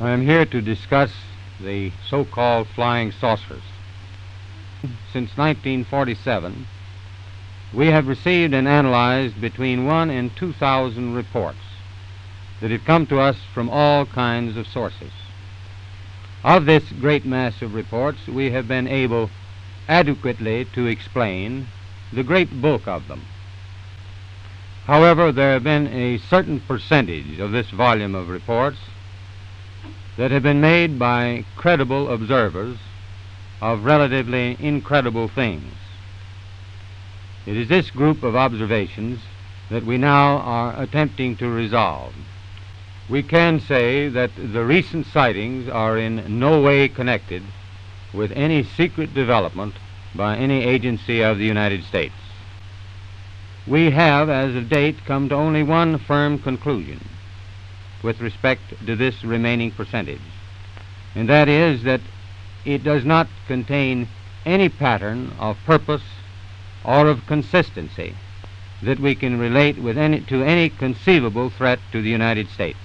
I am here to discuss the so-called flying saucers. Since 1947, we have received and analyzed between one and 2,000 reports that have come to us from all kinds of sources. Of this great mass of reports, we have been able adequately to explain the great bulk of them. However, there have been a certain percentage of this volume of reports that have been made by credible observers of relatively incredible things. It is this group of observations that we now are attempting to resolve. We can say that the recent sightings are in no way connected with any secret development by any agency of the United States. We have, as of date, come to only one firm conclusion with respect to this remaining percentage, and that is that it does not contain any pattern of purpose or of consistency that we can relate with any, to any conceivable threat to the United States.